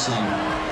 sim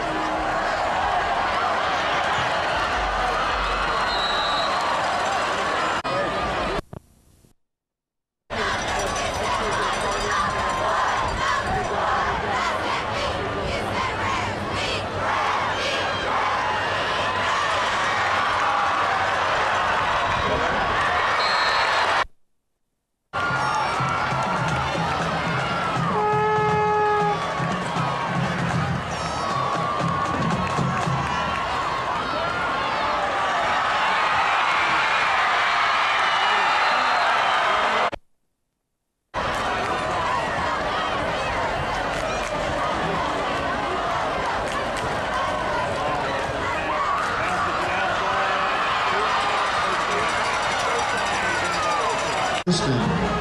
Houston.